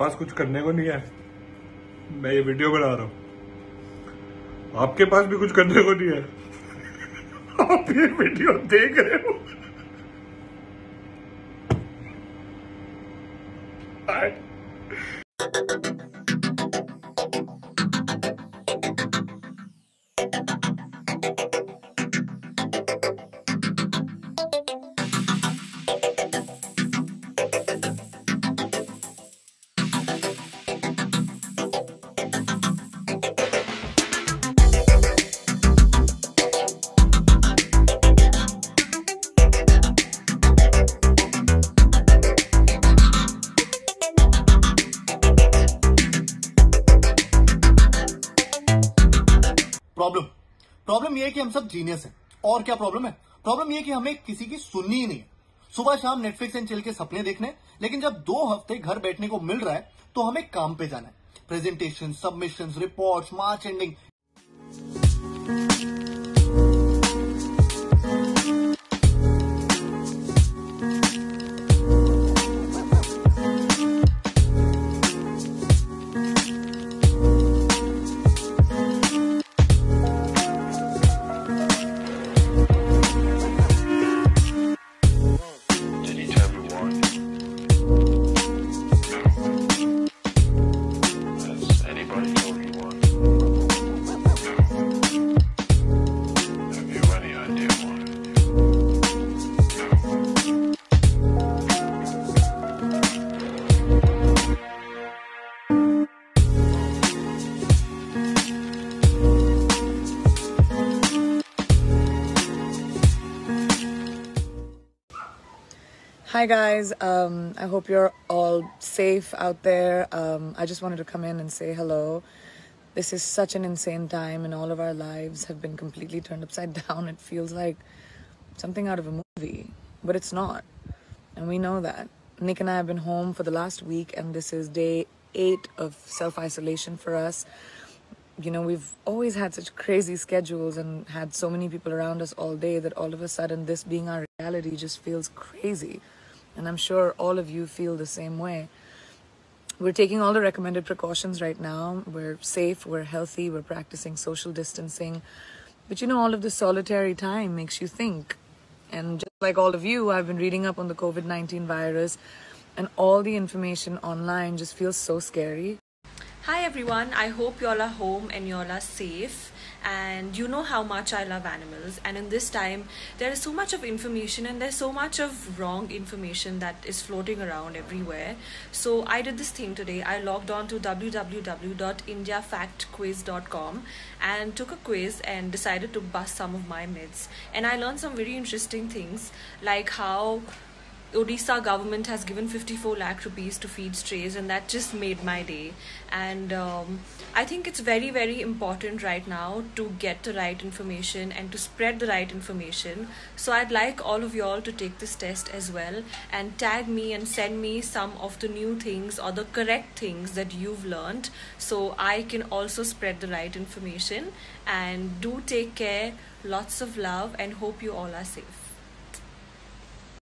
पास कुछ करने को नहीं है। मैं ये वीडियो बना रहा हूँ। आपके पास भी कुछ करने को नहीं है। आप ये वीडियो देख रहे हो। प्रॉब्लम यह है कि हम सब जीनियस हैं। और क्या प्रॉब्लम है? प्रॉब्लम यह कि हमें किसी की सुननी ही नहीं है। सुबह शाम नेटफ्लिक्स एंड चिल के सपने देखने, लेकिन जब दो हफ़्ते घर बैठने को मिल रहा है तो हमें काम पे जाना है। Presentation submission report March ending Hi guys, um, I hope you're all safe out there. Um, I just wanted to come in and say hello. This is such an insane time, and all of our lives have been completely turned upside down. It feels like something out of a movie, but it's not. And we know that. Nick and I have been home for the last week, and this is day eight of self isolation for us. You know, we've always had such crazy schedules and had so many people around us all day that all of a sudden, this being our reality just feels crazy. And I'm sure all of you feel the same way. We're taking all the recommended precautions right now. We're safe, we're healthy, we're practicing social distancing. But you know, all of the solitary time makes you think. And just like all of you, I've been reading up on the COVID 19 virus, and all the information online just feels so scary. Hi everyone, I hope you all are home and you all are safe. And you know how much I love animals. And in this time, there is so much of information and there's so much of wrong information that is floating around everywhere. So I did this thing today. I logged on to www.indiafactquiz.com and took a quiz and decided to bust some of my myths. And I learned some very interesting things like how Odisha government has given 54 lakh rupees to feed strays, and that just made my day. And um, I think it's very, very important right now to get the right information and to spread the right information. So I'd like all of y'all to take this test as well and tag me and send me some of the new things or the correct things that you've learned so I can also spread the right information. And do take care, lots of love, and hope you all are safe.